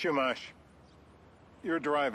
Chumash, you're driving.